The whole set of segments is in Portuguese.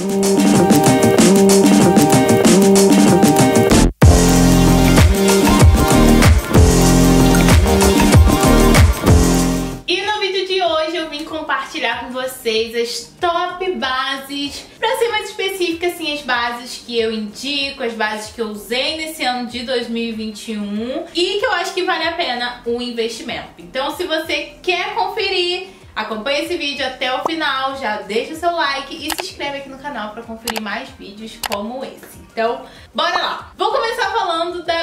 E no vídeo de hoje eu vim compartilhar com vocês as top bases, pra ser mais específica, assim, as bases que eu indico, as bases que eu usei nesse ano de 2021 e que eu acho que vale a pena o investimento. Então, se você quer conferir, acompanhe esse vídeo até o final, já deixa o seu like e se inscreve aqui no canal pra conferir mais vídeos como esse. Então, bora lá! Vou começar falando da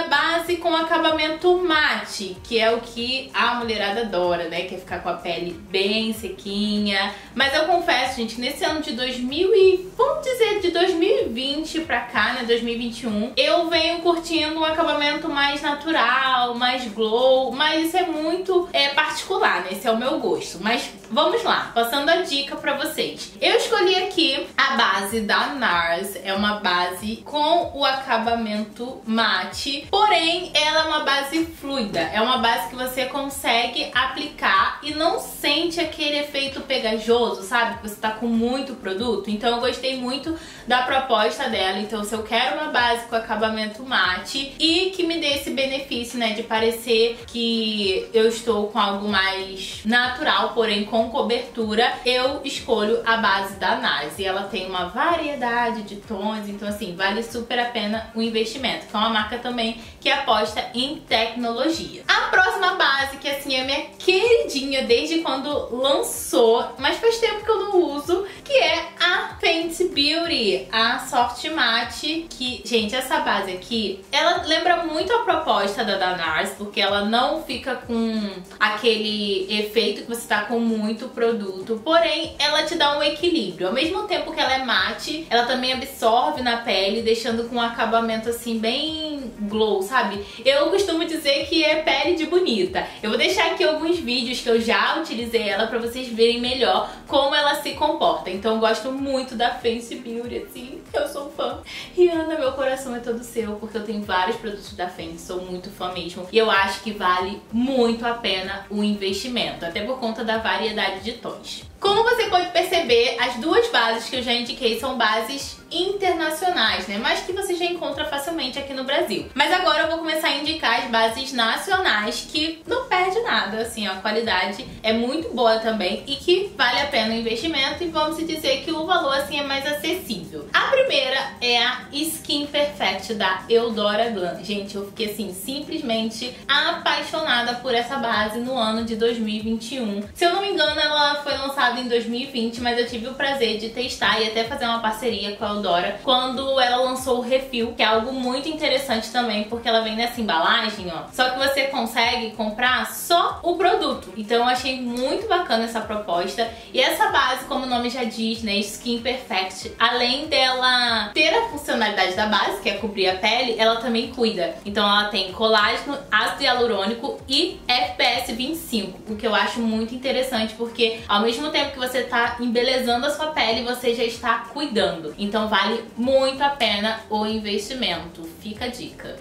com acabamento mate, que é o que a mulherada adora, né? Quer ficar com a pele bem sequinha. Mas eu confesso, gente, que nesse ano de 2000 e... vamos dizer, de 2020 pra cá, né? 2021, eu venho curtindo um acabamento mais natural, mais glow, mas isso é muito é, particular, né? Esse é o meu gosto. Mas vamos lá, passando a dica pra vocês. Eu escolhi aqui a base da NARS, é uma base com o acabamento mate, porém ela é uma base fluida, é uma base que você consegue aplicar e não sente aquele efeito pegajoso, sabe? Que você tá com muito produto. Então eu gostei muito da proposta dela. Então se eu quero uma base com acabamento mate e que me dê esse benefício, né, de parecer que eu estou com algo mais natural, porém com cobertura, eu escolho a base da NARS. E ela tem uma variedade de tons, então assim, vale super a pena o investimento. Que é uma marca também que aposta em tecnologia. A próxima base, que assim é minha queridinha desde quando lançou, mas faz tempo que eu não uso, que é a Fenty Beauty, a Soft Matte, que, gente, essa base aqui, ela lembra muito a proposta da da NARS, porque ela não fica com aquele efeito que você tá com muito produto, porém, ela te dá um equilíbrio. Ao mesmo tempo que ela é mate, ela também absorve na pele, deixando com um acabamento assim bem glow, sabe? Eu costumo dizer que é pele de bonita. Eu vou deixar aqui alguns vídeos que eu já utilizei ela pra vocês verem melhor como ela se comporta. Então eu gosto muito da Fenty Beauty, assim, eu sou fã. Rihanna, meu coração é todo seu, porque eu tenho vários produtos da Fenty, sou muito fã mesmo. E eu acho que vale muito a pena o investimento, até por conta da variedade de tons. Como você pode perceber, as duas bases que eu já indiquei são bases internacionais, né? Mas que você já encontra facilmente aqui no Brasil. Mas agora eu vou começar a indicar as bases nacionais que não perde nada, assim, a qualidade é muito boa também e que vale a pena o investimento e vamos dizer que o valor assim é mais acessível. A primeira é a Skin Perfect da Eudora Glam. Gente, eu fiquei assim simplesmente apaixonada por essa base no ano de 2021. Se eu não me engano, ela foi lançada em 2020, mas eu tive o prazer de testar e até fazer uma parceria com a Eudora quando ela lançou o Refil, que é algo muito interessante também, porque ela vem nessa embalagem, ó. Só que você consegue comprar só o produto. Então eu achei muito bacana essa proposta. E essa base, como o nome já diz, né, Skin Perfect, além dela ter a funcionalidade da base, que é cobrir a pele, ela também cuida. Então ela tem colágeno, ácido hialurônico e FPS 25, o que eu acho muito interessante, porque ao mesmo tempo que você tá embelezando a sua pele, você já está cuidando. Então vale muito a pena o investimento. Fica a dica.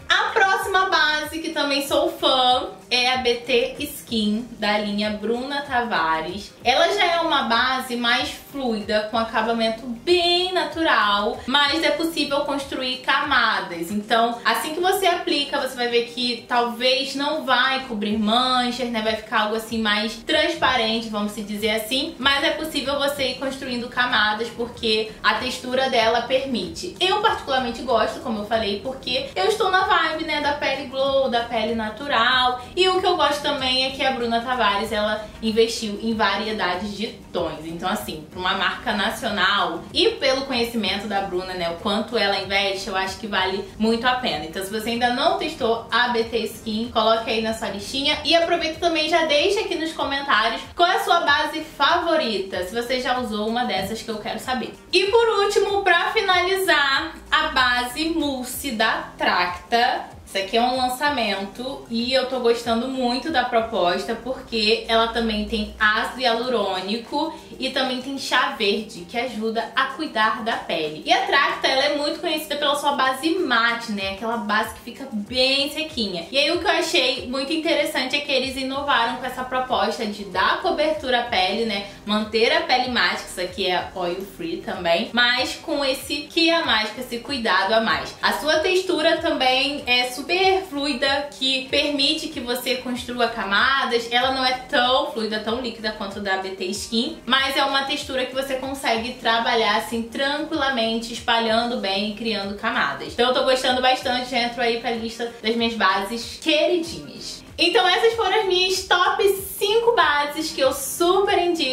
Próxima base, que também sou fã, é a BT Skin da linha Bruna Tavares. Ela já é uma base mais fluida, com acabamento bem natural, mas é possível construir camadas. Então, assim que você aplica, você vai ver que talvez não vai cobrir manchas, né? Vai ficar algo assim mais transparente, vamos se dizer assim. Mas é possível você ir construindo camadas porque a textura dela permite. Eu particularmente gosto, como eu falei, porque eu estou na vibe, né, da pele glow, da pele natural. E o que eu gosto também é que a Bruna Tavares, ela investiu em variedades de tons. Então, assim, para uma marca nacional e pelo conhecimento da Bruna, né, o quanto ela investe, eu acho que vale muito a pena. Então, se você ainda não testou a BT Skin, coloque aí na sua listinha e aproveita também já deixa aqui nos comentários qual é a sua base favorita, se você já usou uma dessas que eu quero saber. E por último, para finalizar, a base mousse da Tracta isso aqui é um lançamento e eu tô gostando muito da proposta porque ela também tem ácido hialurônico e também tem chá verde que ajuda a cuidar da pele. E a Tracta, ela é muito conhecida pela sua base mate, né? Aquela base que fica bem sequinha. E aí o que eu achei muito interessante é que eles inovaram com essa proposta de dar cobertura à pele, né? Manter a pele mate, que isso aqui é oil free também, mas com esse que a mais, com esse cuidado a mais. A sua textura também é super fluida que permite que você construa camadas. Ela não é tão fluida, tão líquida quanto da BT Skin, mas é uma textura que você consegue trabalhar assim tranquilamente, espalhando bem e criando camadas. Então eu tô gostando bastante, já entro aí pra lista das minhas bases queridinhas. Então essas foram as minhas top 5 bases que eu super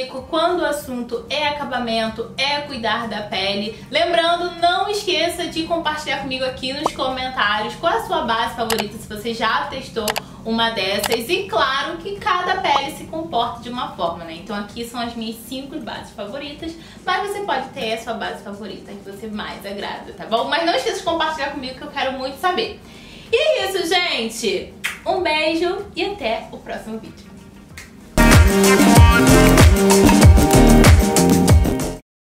quando o assunto é acabamento, é cuidar da pele. Lembrando, não esqueça de compartilhar comigo aqui nos comentários qual a sua base favorita, se você já testou uma dessas. E claro que cada pele se comporta de uma forma, né? Então aqui são as minhas 5 bases favoritas, mas você pode ter a sua base favorita que você mais agrada, tá bom? Mas não esqueça de compartilhar comigo que eu quero muito saber. E é isso, gente! Um beijo e até o próximo vídeo.